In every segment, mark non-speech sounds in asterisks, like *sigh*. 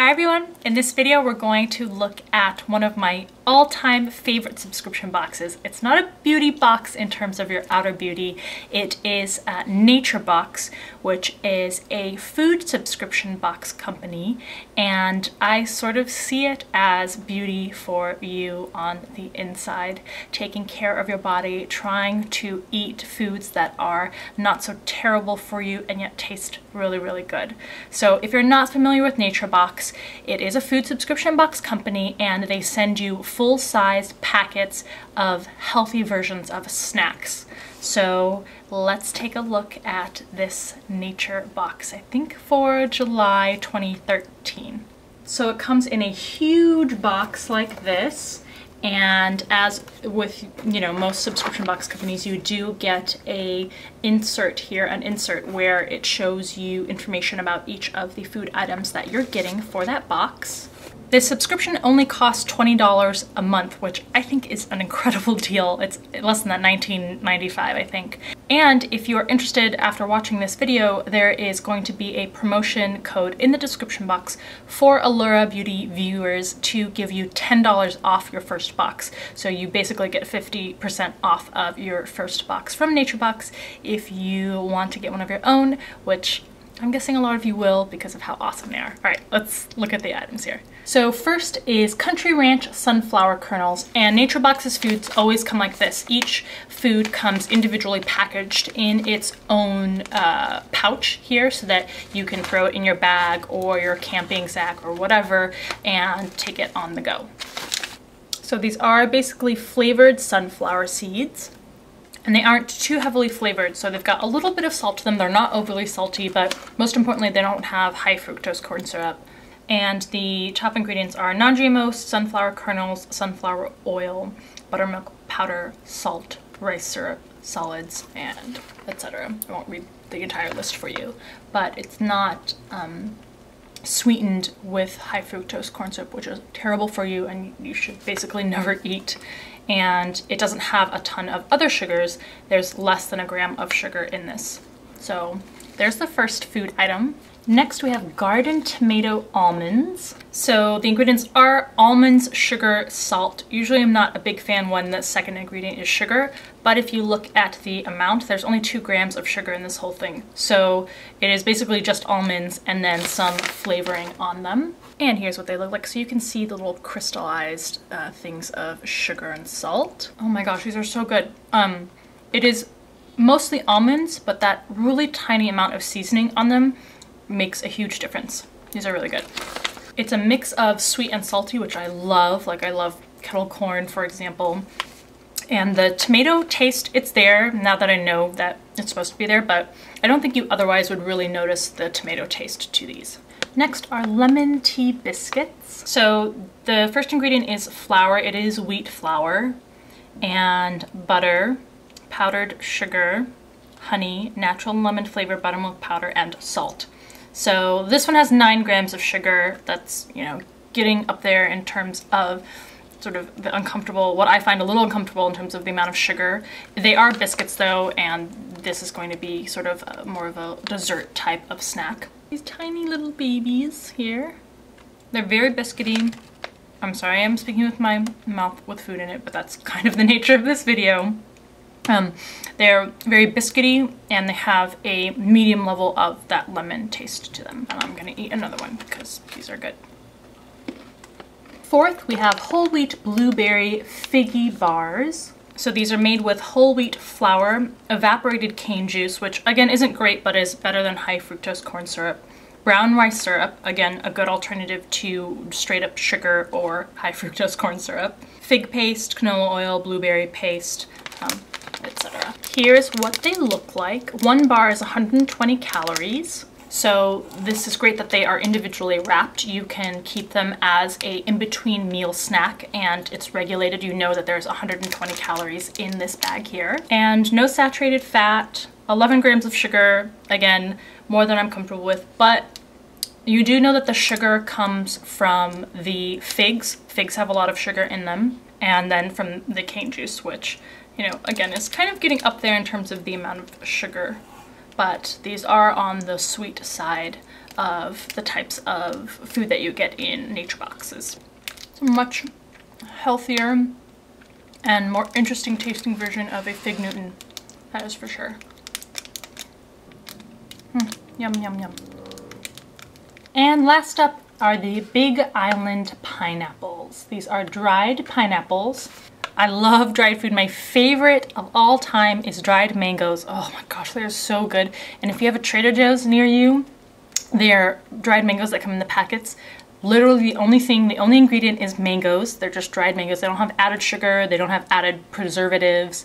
Hi everyone! In this video we're going to look at one of my all-time favorite subscription boxes. It's not a beauty box in terms of your outer beauty. It is a NatureBox, which is a food subscription box company, and I sort of see it as beauty for you on the inside, taking care of your body, trying to eat foods that are not so terrible for you and yet taste really, really good. So if you're not familiar with NatureBox, it is a food subscription box company and they send you full-sized packets of healthy versions of snacks. So let's take a look at this NatureBox, I think for July 2013. So it comes in a huge box like this and as with you know most subscription box companies you do get a insert here an insert where it shows you information about each of the food items that you're getting for that box this subscription only costs $20 a month, which I think is an incredible *laughs* deal. It's less than that, $19.95 I think. And if you are interested after watching this video, there is going to be a promotion code in the description box for Allura Beauty viewers to give you $10 off your first box. So you basically get 50% off of your first box from NatureBox if you want to get one of your own, which I'm guessing a lot of you will because of how awesome they are. All right, let's look at the items here. So first is Country Ranch sunflower kernels and NatureBox's foods always come like this. Each food comes individually packaged in its own uh, pouch here so that you can throw it in your bag or your camping sack or whatever and take it on the go. So these are basically flavored sunflower seeds and they aren't too heavily flavored so they've got a little bit of salt to them. They're not overly salty but most importantly they don't have high fructose corn syrup. And the top ingredients are non-GMO sunflower kernels sunflower oil buttermilk powder salt rice syrup solids and etc I won't read the entire list for you but it's not um, sweetened with high fructose corn syrup which is terrible for you and you should basically *laughs* never eat and it doesn't have a ton of other sugars. There's less than a gram of sugar in this. So there's the first food item. Next we have garden tomato almonds. So the ingredients are almonds, sugar, salt. Usually I'm not a big fan when the second ingredient is sugar, but if you look at the amount, there's only two grams of sugar in this whole thing. So it is basically just almonds and then some flavoring on them. And here's what they look like. So you can see the little crystallized uh, things of sugar and salt. Oh my gosh, these are so good. Um, it is mostly almonds, but that really tiny amount of seasoning on them makes a huge difference. These are really good. It's a mix of sweet and salty, which I love. Like I love kettle corn, for example. And the tomato taste, it's there now that I know that it's supposed to be there, but I don't think you otherwise would really notice the tomato taste to these. Next are lemon tea biscuits. So the first ingredient is flour. It is wheat flour and butter, powdered sugar, honey, natural lemon flavor buttermilk powder, and salt. So this one has nine grams of sugar. That's, you know, getting up there in terms of sort of the uncomfortable, what I find a little uncomfortable in terms of the amount of sugar. They are biscuits though, and this is going to be sort of a, more of a dessert type of snack. These tiny little babies here. They're very biscuity. I'm sorry, I'm speaking with my mouth with food in it, but that's kind of the *laughs* nature of this video. Um, they're very biscuity and they have a medium level of that lemon taste to them. And I'm gonna eat another one because these are good. Fourth, we have whole wheat blueberry figgy bars. So these are made with whole wheat flour, evaporated cane juice, which again isn't great, but is better than high fructose corn syrup. Brown rice syrup, again, a good alternative to straight up sugar or high *laughs* fructose corn syrup. Fig paste, canola oil, blueberry paste, um, etc. Here's what they look like. One bar is 120 calories. So this is great that they are individually wrapped. You can keep them as a in-between meal snack and it's regulated. You know that there's 120 calories in this bag here. And no saturated fat, 11 grams of sugar, again, more than I'm comfortable with, but you do know that the sugar comes from the figs. Figs have a lot of sugar in them. And then from the cane juice, which, you know, again, is kind of getting up there in terms of the amount of sugar but these are on the sweet side of the types of food that you get in nature boxes. It's a much healthier and more interesting tasting version of a Fig Newton, that is for sure. Mm, yum, yum, yum. And last up are the Big Island pineapples. These are dried pineapples. I love dried food. My favorite of all time is dried mangoes. Oh my gosh, they're so good. And if you have a Trader Joe's near you, they're dried mangoes that come in the packets. Literally the only thing, the only ingredient is mangoes. They're just dried mangoes. They don't have added sugar. They don't have added preservatives.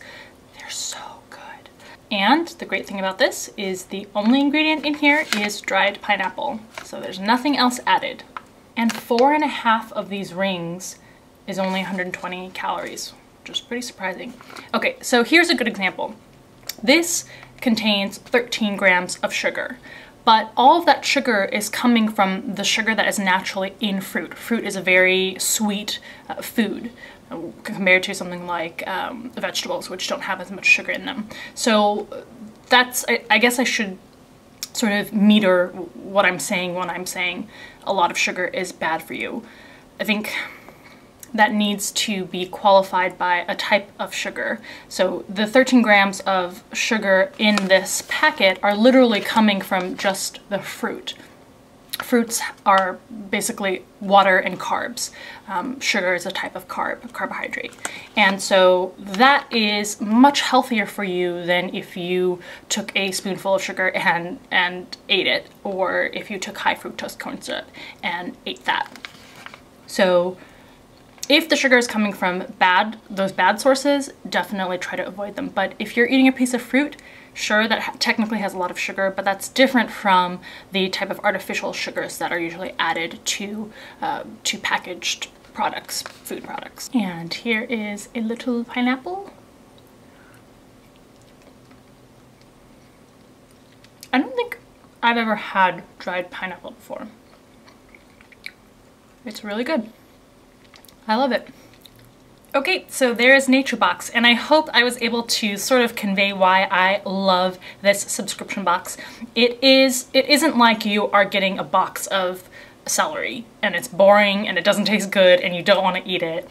They're so good. And the great thing about this is the only ingredient in here is dried pineapple. So there's nothing else added. And four and a half of these rings is only 120 calories, which is pretty surprising. Okay, so here's a good example. This contains 13 grams of sugar, but all of that sugar is coming from the sugar that is naturally in fruit. Fruit is a very sweet uh, food uh, compared to something like um, vegetables, which don't have as much sugar in them. So that's, I, I guess I should sort of meter what I'm saying when I'm saying a lot of sugar is bad for you. I think that needs to be qualified by a type of sugar. So the 13 grams of sugar in this packet are literally coming from just the fruit. Fruits are basically water and carbs. Um, sugar is a type of carb, carbohydrate. And so that is much healthier for you than if you took a spoonful of sugar and, and ate it, or if you took high fructose corn syrup and ate that. So if the sugar is coming from bad, those bad sources, definitely try to avoid them. But if you're eating a piece of fruit, sure, that technically has a lot of sugar, but that's different from the type of artificial sugars that are usually added to, uh, to packaged products, food products. And here is a little pineapple. I don't think I've ever had dried pineapple before. It's really good. I love it. Okay, so there is NatureBox, and I hope I was able to sort of convey why I love this subscription box. It is, it isn't like you are getting a box of celery and it's boring and it doesn't taste good and you don't want to eat it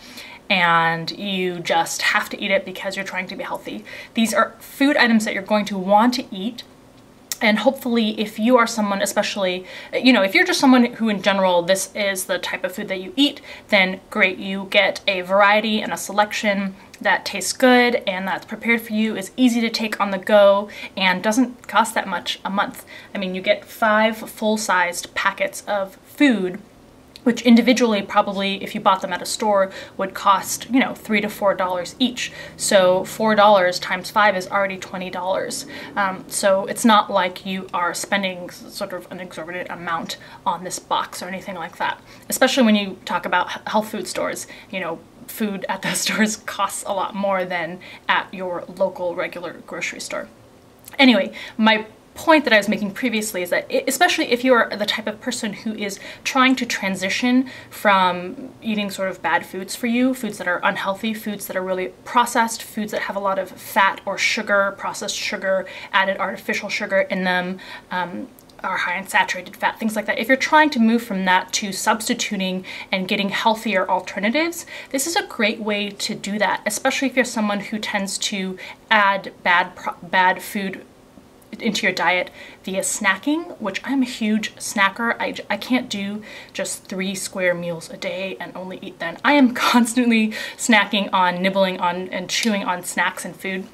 and you just have to eat it because you're trying to be healthy. These are food items that you're going to want to eat and hopefully if you are someone especially you know if you're just someone who in general this is the type of food that you eat then great you get a variety and a selection that tastes good and that's prepared for you is easy to take on the go and doesn't cost that much a month. I mean you get five full-sized packets of food which individually probably if you bought them at a store would cost you know three to four dollars each. So four dollars times five is already twenty dollars. Um, so it's not like you are spending sort of an exorbitant amount on this box or anything like that especially when you talk about health food stores. You know food at those *laughs* stores costs a lot more than at your local regular grocery store. Anyway my point that I was making previously is that especially if you are the type of person who is trying to transition from eating sort of bad foods for you, foods that are unhealthy, foods that are really processed, foods that have a lot of fat or sugar, processed sugar, added artificial sugar in them, um, are high in saturated fat, things like that. If you're trying to move from that to substituting and getting healthier alternatives, this is a great way to do that, especially if you're someone who tends to add bad, bad food into your diet via snacking, which I'm a huge snacker. I, I can't do just three square meals a day and only eat then. I am *laughs* constantly snacking on, nibbling on, and chewing on snacks and food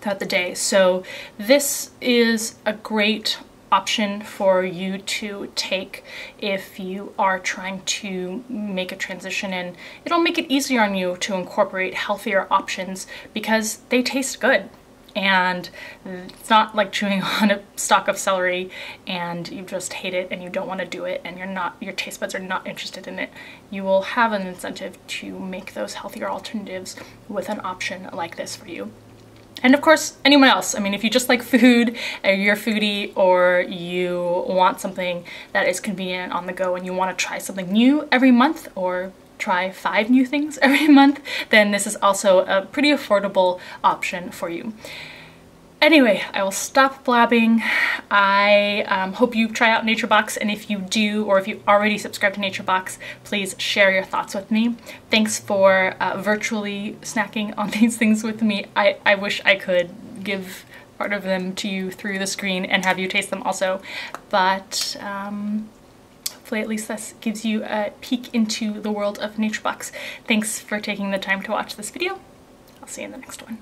throughout the day. So this is a great option for you to take if you are trying to make a transition and it'll make it easier on you to incorporate healthier options because they taste good and it's not like chewing *laughs* on a stalk of celery and you just hate it and you don't want to do it and you're not your taste buds are not interested in it you will have an incentive to make those healthier alternatives with an option like this for you and of course, anyone else. I mean, if you just like food, or you're a foodie, or you want something that is convenient on the go and you want to try something new every month, or try five new things *laughs* every month, then this is also a pretty affordable option for you. Anyway, I will stop blabbing. I um, hope you try out NatureBox, and if you do, or if you already subscribe to NatureBox, please share your thoughts with me. Thanks for uh, virtually snacking on *laughs* these things with me. I, I wish I could give part of them to you through the screen and have you taste them also, but um, hopefully at least this gives you a peek into the world of NatureBox. Thanks for taking the time to watch this video. I'll see you in the next one.